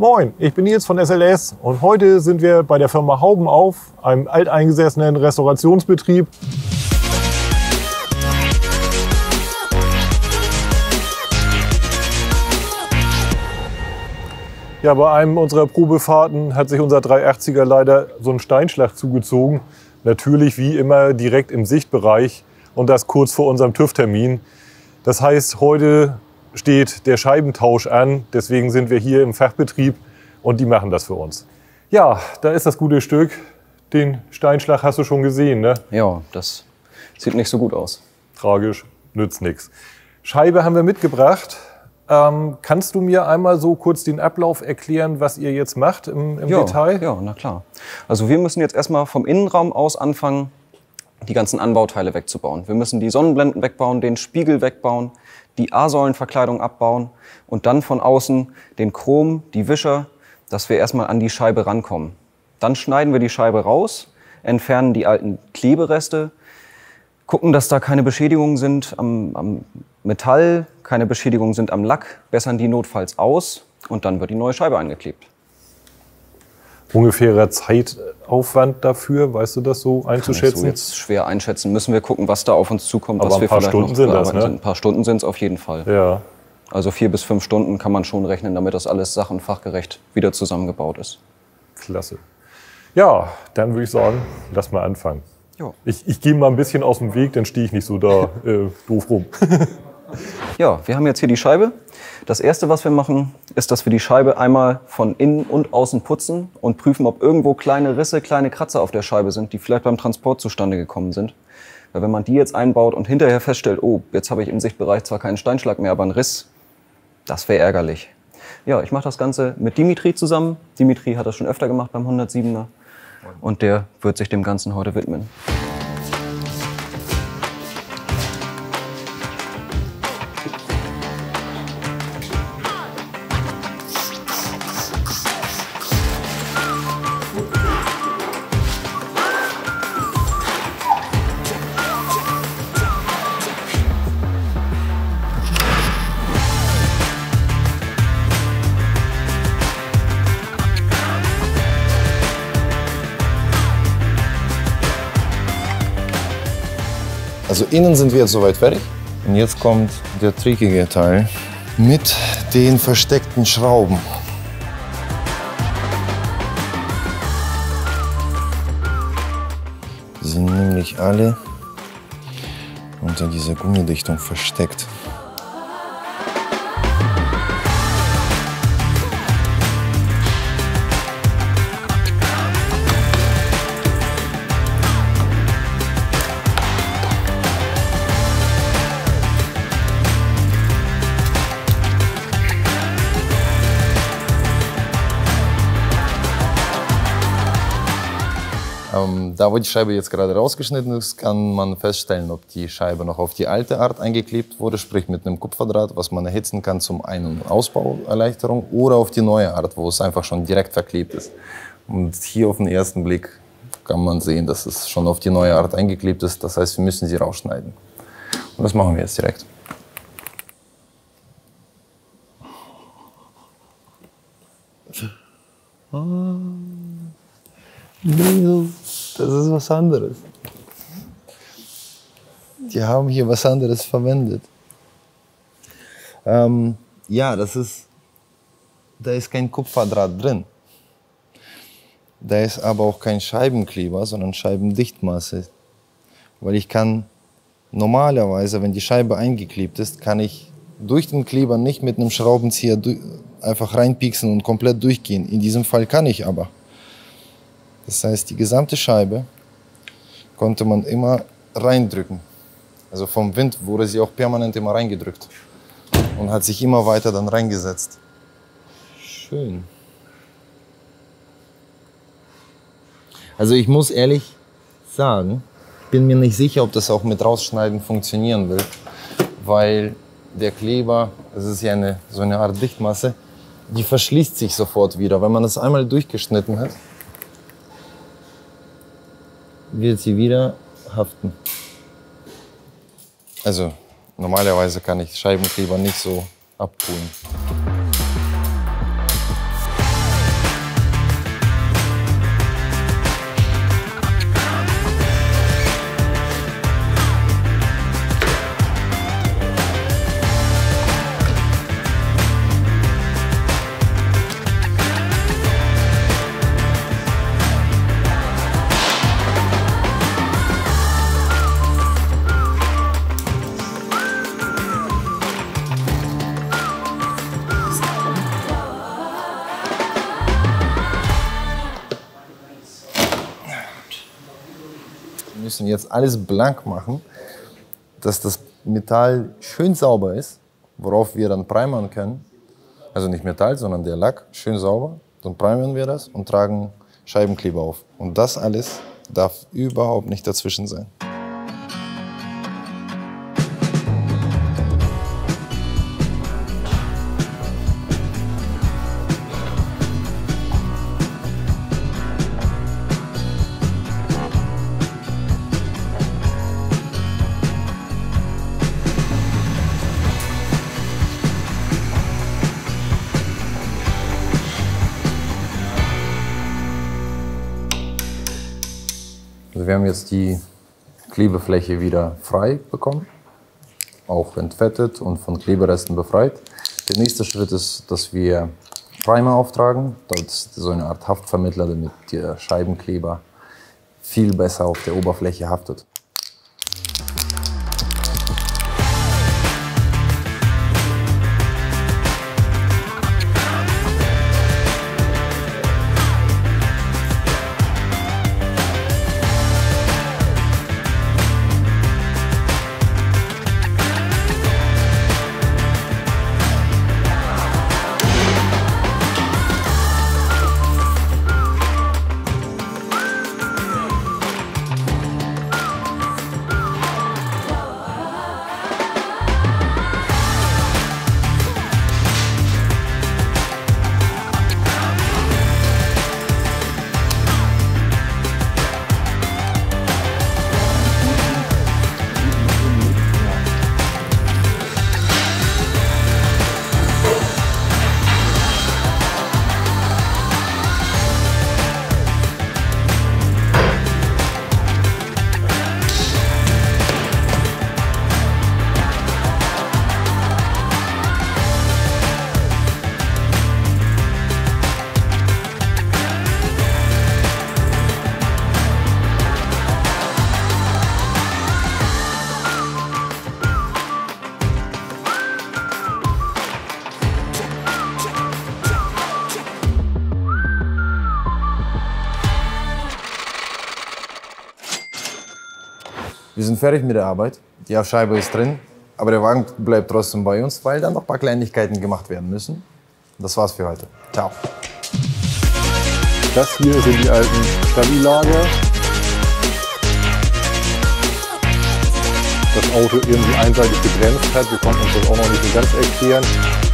Moin, ich bin Nils von SLS und heute sind wir bei der Firma Hauben auf, einem alteingesessenen Restaurationsbetrieb. Ja, bei einem unserer Probefahrten hat sich unser 380er leider so einen Steinschlag zugezogen. Natürlich wie immer direkt im Sichtbereich und das kurz vor unserem TÜV-Termin. Das heißt, heute steht der Scheibentausch an. Deswegen sind wir hier im Fachbetrieb und die machen das für uns. Ja, da ist das gute Stück. Den Steinschlag hast du schon gesehen, ne? Ja, das sieht nicht so gut aus. Tragisch, nützt nichts. Scheibe haben wir mitgebracht. Ähm, kannst du mir einmal so kurz den Ablauf erklären, was ihr jetzt macht im, im ja, Detail? Ja, na klar. Also wir müssen jetzt erstmal vom Innenraum aus anfangen, die ganzen Anbauteile wegzubauen. Wir müssen die Sonnenblenden wegbauen, den Spiegel wegbauen, die A-Säulenverkleidung abbauen und dann von außen den Chrom, die Wischer, dass wir erstmal an die Scheibe rankommen. Dann schneiden wir die Scheibe raus, entfernen die alten Klebereste, gucken, dass da keine Beschädigungen sind am, am Metall, keine Beschädigungen sind am Lack, bessern die notfalls aus und dann wird die neue Scheibe angeklebt. Ungefährer Zeitaufwand dafür, weißt du das so einzuschätzen? Kann ich so jetzt schwer einschätzen. Müssen wir gucken, was da auf uns zukommt. Aber was ein wir paar Stunden sind das, ne? Ein paar Stunden sind es auf jeden Fall. Ja. Also vier bis fünf Stunden kann man schon rechnen, damit das alles sachenfachgerecht wieder zusammengebaut ist. Klasse. Ja, dann würde ich sagen, lass mal anfangen. Ja. Ich, ich gehe mal ein bisschen aus dem Weg, dann stehe ich nicht so da äh, doof rum. Ja, wir haben jetzt hier die Scheibe. Das erste, was wir machen, ist, dass wir die Scheibe einmal von innen und außen putzen und prüfen, ob irgendwo kleine Risse, kleine Kratzer auf der Scheibe sind, die vielleicht beim Transport zustande gekommen sind. Weil wenn man die jetzt einbaut und hinterher feststellt, oh, jetzt habe ich im Sichtbereich zwar keinen Steinschlag mehr, aber einen Riss, das wäre ärgerlich. Ja, ich mache das Ganze mit Dimitri zusammen. Dimitri hat das schon öfter gemacht beim 107er und der wird sich dem Ganzen heute widmen. Also innen sind wir jetzt soweit fertig. Und jetzt kommt der trickige Teil mit den versteckten Schrauben. Die sind nämlich alle unter dieser Gummidichtung versteckt. Da, wo die Scheibe jetzt gerade rausgeschnitten ist, kann man feststellen, ob die Scheibe noch auf die alte Art eingeklebt wurde, sprich mit einem Kupferdraht, was man erhitzen kann zum Ein- und Ausbauerleichterung, oder auf die neue Art, wo es einfach schon direkt verklebt ist. Und hier auf den ersten Blick kann man sehen, dass es schon auf die neue Art eingeklebt ist. Das heißt, wir müssen sie rausschneiden. Und das machen wir jetzt direkt. Nee, das ist was anderes. Die haben hier was anderes verwendet. Ähm, ja, das ist. Da ist kein Kupferdraht drin. Da ist aber auch kein Scheibenkleber, sondern Scheibendichtmasse. Weil ich kann normalerweise, wenn die Scheibe eingeklebt ist, kann ich durch den Kleber nicht mit einem Schraubenzieher einfach reinpieksen und komplett durchgehen. In diesem Fall kann ich aber. Das heißt, die gesamte Scheibe konnte man immer reindrücken. Also vom Wind wurde sie auch permanent immer reingedrückt und hat sich immer weiter dann reingesetzt. Schön. Also ich muss ehrlich sagen, bin mir nicht sicher, ob das auch mit Rausschneiden funktionieren will, weil der Kleber, das ist ja eine, so eine Art Dichtmasse, die verschließt sich sofort wieder. Wenn man das einmal durchgeschnitten hat, wird sie wieder haften. Also normalerweise kann ich Scheibenkleber nicht so abtun. Müssen jetzt alles blank machen, dass das Metall schön sauber ist, worauf wir dann primern können. Also nicht Metall, sondern der Lack, schön sauber. Dann primern wir das und tragen Scheibenkleber auf. Und das alles darf überhaupt nicht dazwischen sein. Wir haben jetzt die Klebefläche wieder frei bekommen, auch entfettet und von Kleberesten befreit. Der nächste Schritt ist, dass wir Primer auftragen. Das ist so eine Art Haftvermittler, damit der Scheibenkleber viel besser auf der Oberfläche haftet. Sind fertig mit der Arbeit. Die Scheibe ist drin, aber der Wagen bleibt trotzdem bei uns, weil dann noch ein paar Kleinigkeiten gemacht werden müssen. Das war's für heute. Ciao. Das hier sind die alten Stabilager. Das Auto irgendwie einseitig begrenzt hat. Wir konnten uns das auch noch nicht so ganz erklären.